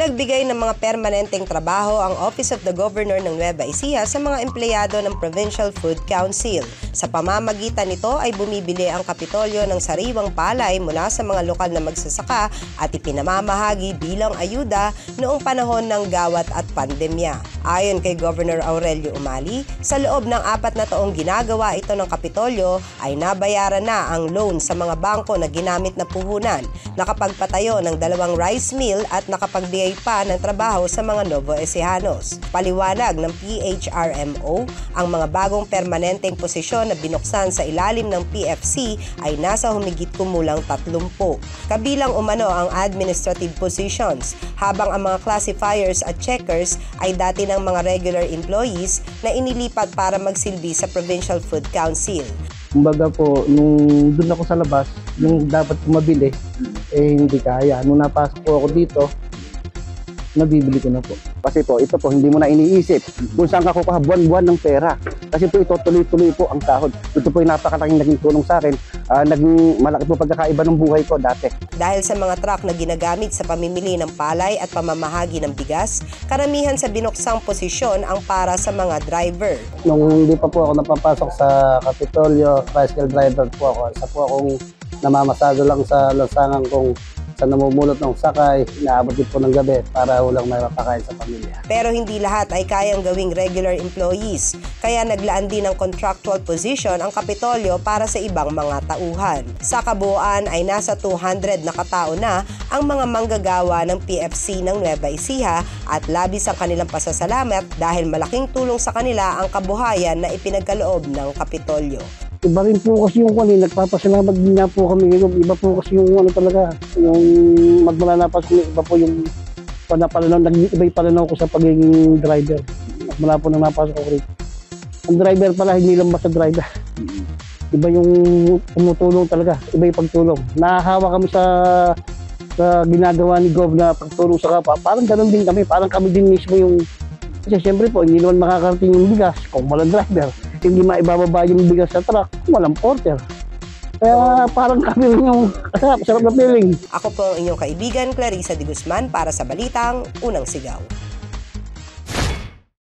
Nagbigay ng mga permanenteng trabaho ang Office of the Governor ng Nueva Ecija sa mga empleyado ng Provincial Food Council. Sa pamamagitan nito ay bumibili ang Kapitolyo ng sariwang palay mula sa mga lokal na magsasaka at ipinamamahagi bilang ayuda noong panahon ng gawat at pandemya. Ayon kay Governor Aurelio Umali, sa loob ng apat na taong ginagawa ito ng Kapitolyo ay nabayaran na ang loan sa mga bangko na ginamit na puhunan, nakapagpatayo ng dalawang rice mill at nakapagbigay pa ng trabaho sa mga Novo Ecijanos. Paliwanag ng PHRMO, ang mga bagong permanenteng posisyon na binuksan sa ilalim ng PFC ay nasa humigit kumulang 30. Kabilang umano ang administrative positions, habang ang mga classifiers at checkers ay dati ng mga regular employees na inilipat para magsilbi sa Provincial Food Council. Kumbaga po, nung doon ako sa labas, yung dapat ko eh hindi kaya. Nung napasok po ako dito, nabibili ko na po. Kasi po, ito po, hindi mo na iniisip kung saan ka kukuha buwan-buwan ng pera. Kasi po ito, tuloy-tuloy po ang sahod. Ito po yung napakalaking naging tulong sa akin. Ah, naging malaki po pagkakaiba ng buhay ko dati. Dahil sa mga truck na ginagamit sa pamimili ng palay at pamamahagi ng bigas, karamihan sa binuksang posisyon ang para sa mga driver. Nung hindi pa po ako napapasok sa Kapitolyo, tricycle driver po ako. Isa po akong namamasado lang sa lansangan kong sa namumulot ng sakay, inaabot din po ng gabi para walang may mapakain sa pamilya. Pero hindi lahat ay kayang gawing regular employees, kaya naglaan din ng contractual position ang Kapitolyo para sa ibang mga tauhan. Sa kabuuan ay nasa 200 na katao na ang mga manggagawa ng PFC ng Nueva Ecija at labis ang kanilang pasasalamat dahil malaking tulong sa kanila ang kabuhayan na ipinagkaloob ng Kapitolyo. Iba rin po kasi yung kwan, eh, nagpapasalamat din nga po kami ngayon. Iba po kasi yung ano talaga, yung magmula na pa kami, iba po yung panapalanaw, nag-iba yung palanaw ko sa pagiging driver. Magmula po nang napasok ko rito. Ang driver pala, hindi lang basta driver. Iba yung tumutulong talaga, iba yung pagtulong. Nahahawa kami sa sa ginagawa ni Gov na pagtulong sa kapwa. Parang ganun din kami, parang kami din mismo yung kasi siyempre po, hindi naman makakarating yung bigas kung walang driver. Hindi maibababa yung bigas sa truck walang porter. Kaya parang kami rin yung kasarap, sarap na feeling. Ako po ang inyong kaibigan Clarissa de Guzman para sa Balitang Unang Sigaw.